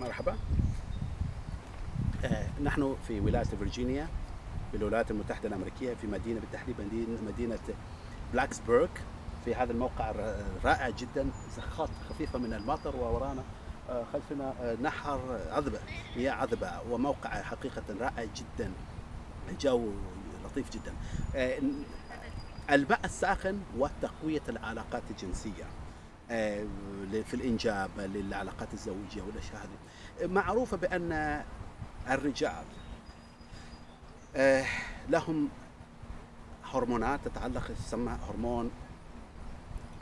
مرحبا. آه، نحن في ولاية فيرجينيا بالولايات المتحدة الأمريكية في مدينة بالتحديد مدينة, بلاكسبرغ. في هذا الموقع الرائع جدا زخات خفيفة من المطر وورانا آه، خلفنا آه، نهر عذبة مياه عذبة وموقع حقيقة رائع جدا الجو لطيف جدا. الماء الساخن وتقوية العلاقات الجنسية. في الإنجاب للعلاقات الزوجية والأشياء هذه. معروفة بأن الرجال آه، لهم هرمونات تتعلق تسمى هرمون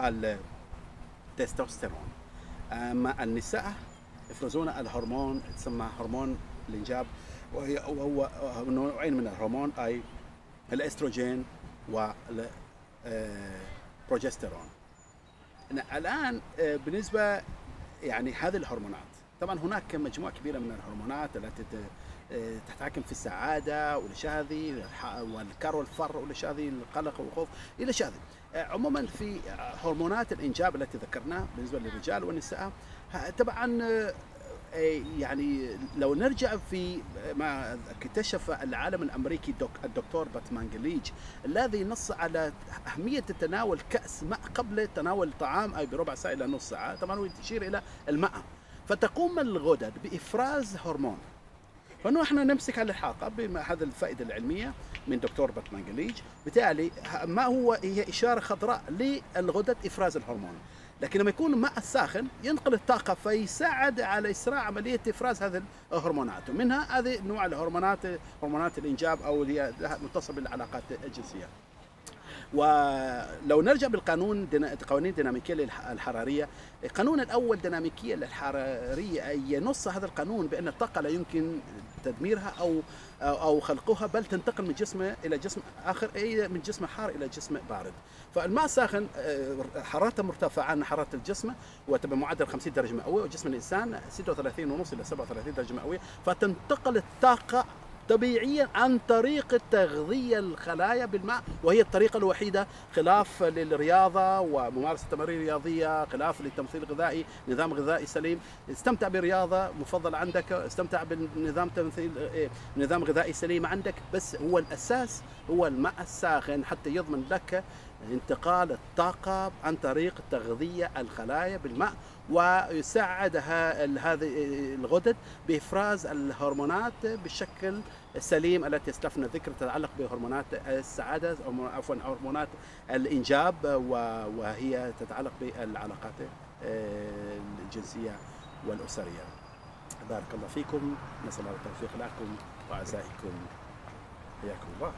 التستوستيرون. أما النساء يفرزون الهرمون تسمى هرمون الإنجاب وهي وهو نوعين من الهرمون أي الأستروجين والبروجستيرون الآن آه، بالنسبة يعني هذه الهرمونات طبعا هناك مجموعة كبيرة من الهرمونات التي آه، تتحكم في السعادة والاشياء هذه والكر والفر والاشياء هذه القلق والخوف إلى الاشياء هذه. آه، عموما في هرمونات الإنجاب التي ذكرناها بالنسبة للرجال والنساء طبعا يعني لو نرجع في ما اكتشف العالم الأمريكي دك الدكتور باتمانجليج الذي نص على أهمية تناول كأس ماء قبل تناول الطعام أي بربع ساعة إلى نص ساعة طبعا هو يشير إلى الماء. فتقوم الغدد بإفراز هرمون. فنحن نمسك على الحلقة بهذه الفائدة العلمية من دكتور باتمانجليج بالتالي ه- ما هو هي إشارة خضراء للغدد إفراز الهرمون. لكن لما يكون الماء الساخن ينقل الطاقة فيساعد على إسراع عملية إفراز هذه الهرمونات. ومنها هذه نوع الهرمونات هرمونات الإنجاب أو اللي متصلة بالعلاقات الجنسية. ولو نرجع بالقانون دينا- قوانين الديناميكيه الحراريه القانون الأول ديناميكية للحرارية ينص هذا القانون بأن الطاقة لا يمكن تدميرها أو أو خلقها بل تنتقل من جسم إلى جسم آخر أي من جسم حار إلى جسم بارد. فالماء الساخن آه، حرارته مرتفعة عن حرارة الجسم وبمعدل 50 درجة مئوية وجسم الإنسان 36 ونص إلى 37 درجة مئوية. فتنتقل الطاقة طبيعيا عن طريق التغذية الخلايا بالماء وهي الطريقة الوحيدة خلاف للرياضة وممارسة التمارين الرياضية خلاف للتمثيل الغذائي نظام غذائي سليم. استمتع بالرياضة مفضل عندك. استمتع بالنظام تمثيل إيه، نظام غذائي سليم عندك. بس هو الأساس هو الماء الساخن حتى يضمن لك انتقال الطاقة عن طريق تغذية الخلايا بالماء. ويساعد هذه الغدد بإفراز الهرمونات بشكل السليم التي اسلفنا ذكر تتعلق بهرمونات السعادة أو عفوا هرمونات الإنجاب و- وهي تتعلق بالعلاقات آه، الجنسية والأسرية. بارك الله فيكم نسأل الله التوفيق لكم وأعزائكم حياكم الله.